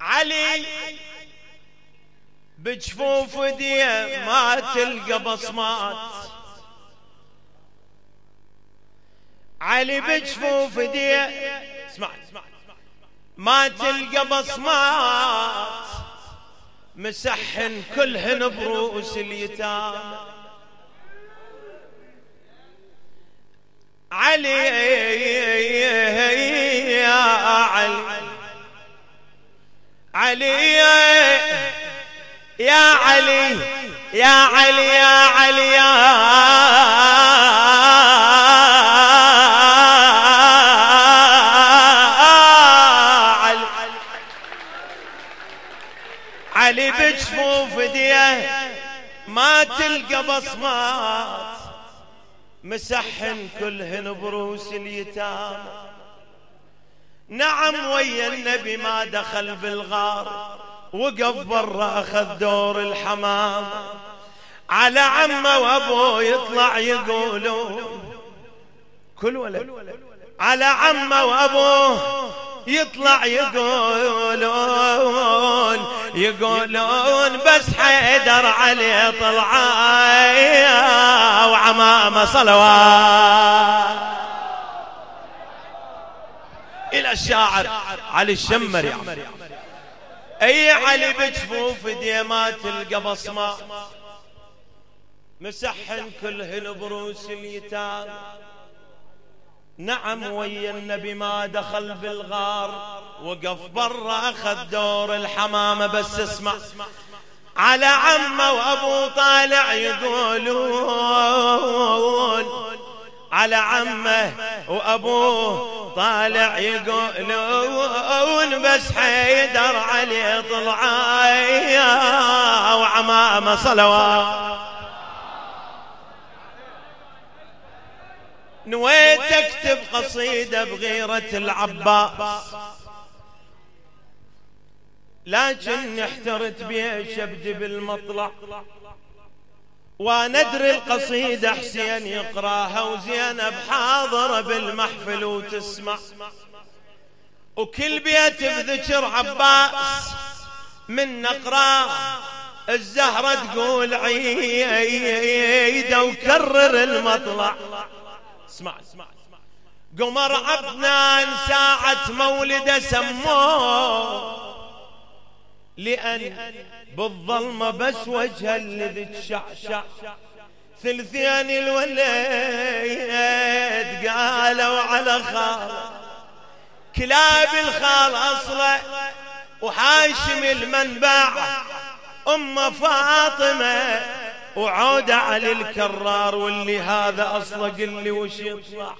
علي بجفوف دية ما تلقى بصمات. علي بجفوف دية اسمع ما تلقى بصمات. مسحن كلهن بروس اليتامى علي يا علي علي يا علي يا علي يا علي يا ما تلقى بصمات. مسحن كلهن بروس اليتامى. نعم ويا النبي ما دخل بالغار وقف برا أخذ دور الحمام على عمه وابوه يطلع يقولون كل ولد. على عمه وأبوه يطلع يقولون يقولون بس حيدر عليه طلعا وعمامة صلوات. إلى الشاعر علي الشمر يا عم. أي علي بجفوف دي ما تلقى بصمة. مسحن كلهن بروس اليتام نعم ويا النبي ما دخل بالغار وقف برا أخذ دور الحمامة بس اسمع. على عمه وأبو طالع يقولون على عمه وابوه طالع يقولون بس حيدر عليه طلعايا وعمامة صلوات. نويت اكتب قصيدة بغيرة العباس. لكن احترت بيش أبدي بالمطلع. وندري القصيدة حسين يقراها وزينب حاضرة بالمحفل وتسمع. وكل بيت بذكر عباس من نقرا الزهرة تقول عيده وكرر المطلع. اسمع. اسمع قمر عبنان ساعة مولده سموه لأن بالظلمة بس وجه الذي تشعشع ثلثين الوليد قالوا على خال كلاب الخال أصله وحاشم المنبع. أم فاطمة وعود علي الكرار واللي هذا أصله قل لي وش يطلع.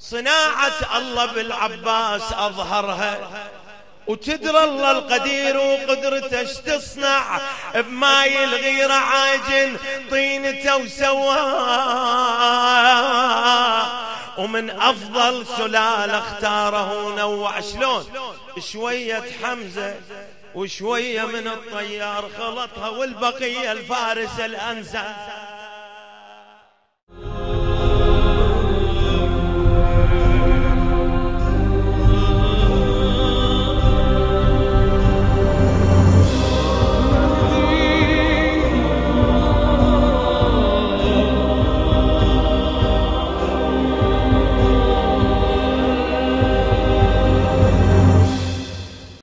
صناعة الله بالعباس أظهرها. وتدرى الله القدير وقدرته تصنع. بماي الغيرة عاجن طينته وسواه ومن أفضل سلالة اختاره ونوع شلون؟ شوية حمزة. وشوية من الطيار خلطها والبقية الفارس الانسان